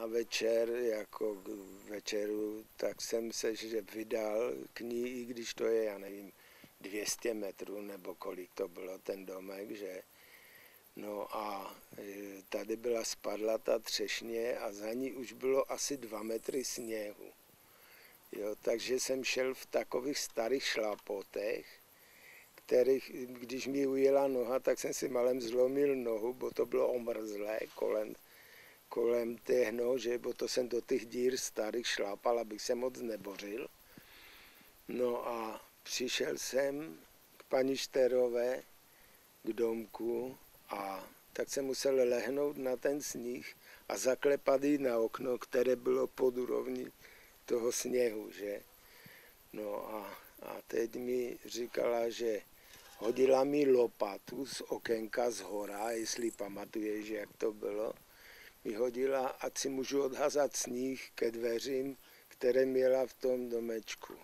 na večer, jako k večeru, tak jsem se že vydal k ní, i když to je, já nevím, 200 metrů nebo kolik to bylo ten domek, že No a e, tady byla spadla ta třešně a za ní už bylo asi dva metry sněhu. Jo, takže jsem šel v takových starých šlapotech, kterých, když mi ujela noha, tak jsem si malem zlomil nohu, bo to bylo omrzlé kolem, kolem té nože, bo to jsem do těch dír starých šlápal, abych se moc nebořil. No a přišel jsem k paní Šterové, k domku a tak jsem musel lehnout na ten sníh a zaklepat jí na okno, které bylo pod úrovní toho sněhu, že? No a, a teď mi říkala, že hodila mi lopatu z okénka z hora, jestli pamatuješ, jak to bylo. Mi hodila, ať si můžu odhazat sníh ke dveřím, které měla v tom domečku.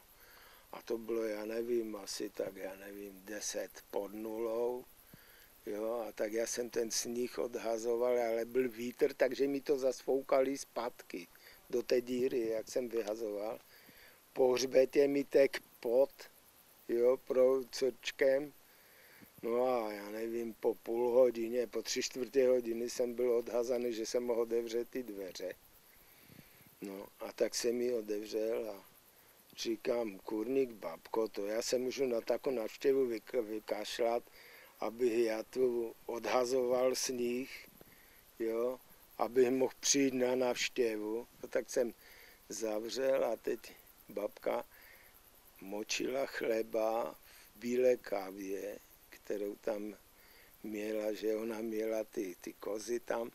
A to bylo, já nevím, asi tak, já nevím, deset pod nulou. Jo, a tak já jsem ten sníh odhazoval, ale byl vítr, takže mi to zasfoukali zpátky do té díry, jak jsem vyhazoval. Po hřbetě mi tek pot, jo, pro crčkem. No a já nevím, po půl hodině, po tři čtvrtě hodiny jsem byl odhazaný, že jsem mohl otevřet ty dveře. No a tak jsem mi otevřel a říkám, kurník, babko, to já se můžu na takovou návštěvu vykašlat, abych já tu odhazoval sníh, jo, abych mohl přijít na návštěvu. No, tak jsem zavřel a teď babka močila chleba v bílé kávě, kterou tam měla, že ona měla ty, ty kozy tam,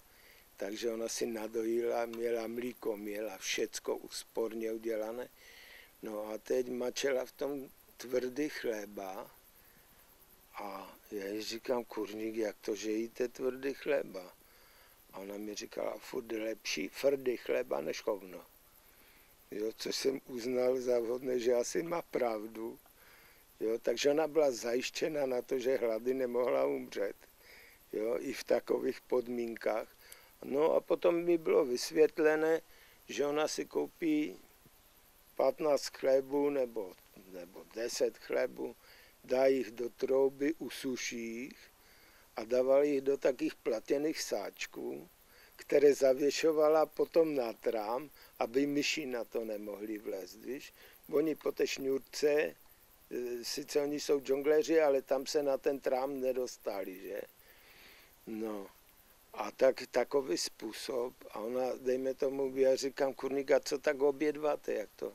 takže ona si nadojila, měla mlíko, měla všecko úsporně udělané. No a teď mačela v tom tvrdý chleba a já jí říkám, kurník, jak to, že jíte tvrdý chleba? A ona mi říkala, furt lepší tvrdý chleba než hovno. Jo, což jsem uznal za vhodné, že asi má pravdu. Jo, takže ona byla zajištěna na to, že hlady nemohla umřet. Jo, i v takových podmínkách. No a potom mi bylo vysvětlené, že ona si koupí 15 chlebů nebo, nebo 10 chlebů, dá jich do trouby, usuší jich a dával jich do takých platěných sáčků, které zavěšovala potom na trám, aby myši na to nemohli vlézt, víš. Oni po té šňůrce, sice oni jsou džongleři, ale tam se na ten trám nedostali, že. No, a tak takový způsob, a ona, dejme tomu, já říkám, kurníka, co tak obědváte, jak to?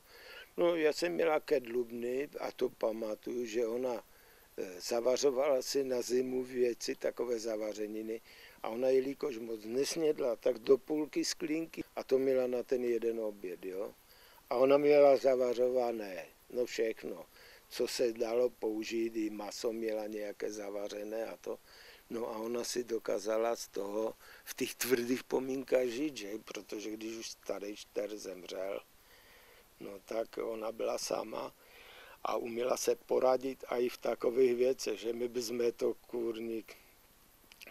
No, já jsem měla kedlubny a to pamatuju, že ona e, zavařovala si na zimu věci, takové zavařeniny, a ona, jelikož moc nesnědla, tak do půlky sklínky a to měla na ten jeden oběd, jo. A ona měla zavařované, no všechno, co se dalo použít, i maso měla nějaké zavařené a to. No a ona si dokázala z toho v těch tvrdých pomínkách žít, že? protože když už starý šter zemřel, no tak ona byla sama a uměla se poradit i v takových věcech, že my bychom to kurník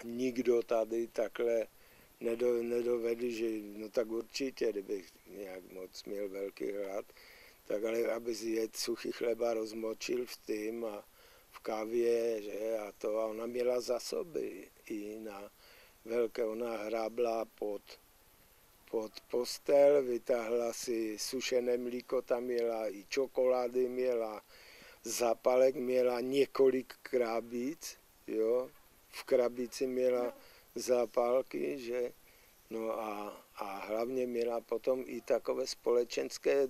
nikdo tady takhle nedo, nedovedl, že no tak určitě, kdybych nějak moc měl velký hlad, tak ale aby si jet suchý chleba rozmočil v tým a v kávě, že? A to a ona měla zásoby i na velké, ona hrábla pod, pod postel, vytáhla si sušené mlíko, tam měla i čokolády, měla zapalek, měla několik krábic, jo, v krabici měla zápalky, že? No a, a hlavně měla potom i takové společenské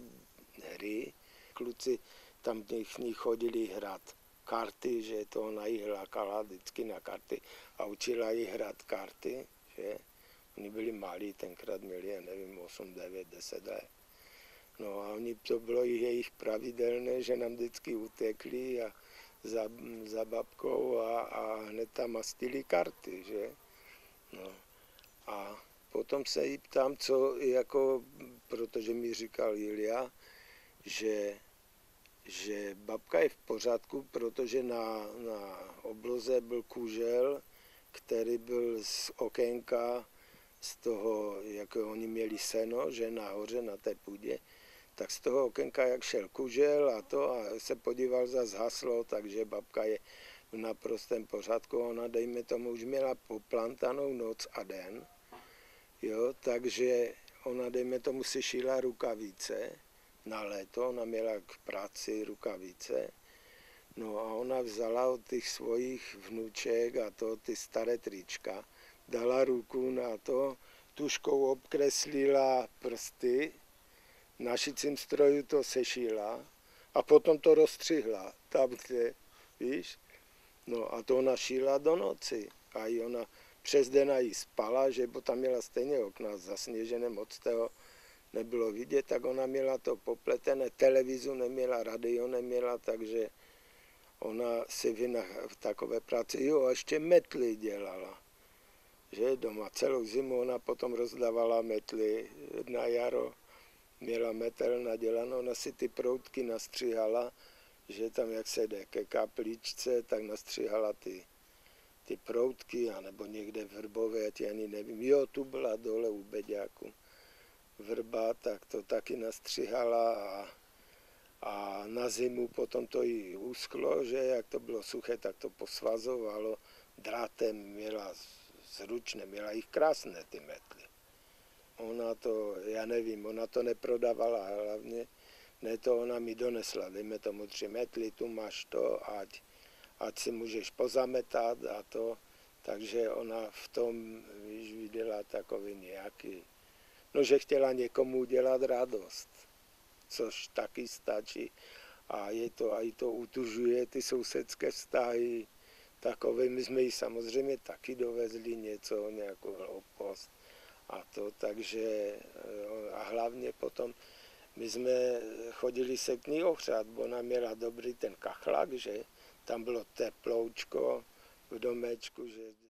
hry. Kluci tam v ní chodili hrát karty, že to ona jí hlákala vždycky na karty a učila jí hrát karty, že oni byli malí, tenkrát měli, já nevím, 8, 9, 10 let. No a oni, to bylo jejich pravidelné, že nám vždycky utekli a za, za babkou a, a hned tam mastili karty, že? No. A potom se jí ptám, co jako, protože mi říkal Julia, že, že babka je v pořádku, protože na, na obloze byl kužel, který byl z okénka z toho, jak oni měli seno, že nahoře na té půdě, tak z toho okénka, jak šel kužel a to a se podíval za zhaslo, takže babka je v naprostém pořádku. Ona, dejme tomu, už měla poplantanou noc a den, jo, takže ona, dejme tomu, si šila rukavice na léto, ona měla k práci rukavice, no a ona vzala od těch svojich vnuček a to ty staré trička, dala ruku na to, tuškou obkreslila prsty, na šicím stroju to sešila a potom to rozstřihla tam, kde, víš, no a to ona šila do noci a i ona přes den jí spala, že bo tam měla stejně okna zasněžené, moc toho nebylo vidět, tak ona měla to popletené, televizu neměla, radio neměla, takže ona si vyna v takové práci, jo, a ještě metly dělala, že doma celou zimu ona potom rozdávala metly na jaro, měla metel nadělanou, ona si ty proutky nastříhala, že tam jak se jde ke kapličce, tak nastříhala ty ty proutky, anebo někde vrbové, já ti ani nevím. Jo, tu byla dole u Beďáku vrba, tak to taky nastřihala a, a na zimu potom to jí usklo, že jak to bylo suché, tak to posvazovalo. Drátem měla zručné, měla jich krásné ty metly. Ona to, já nevím, ona to neprodávala hlavně, ne to ona mi donesla, dejme tomu tři metly, tu máš to, ať ať si můžeš pozametat a to. Takže ona v tom, víš, viděla takový nějaký, no že chtěla někomu udělat radost, což taky stačí. A je to, a i to utužuje ty sousedské vztahy, takové, my jsme jí samozřejmě taky dovezli něco, nějakou hloupost a to, takže a hlavně potom my jsme chodili se k ní ohřát, bo ona měla dobrý ten kachlak, že, tam bylo teploučko v domečku, že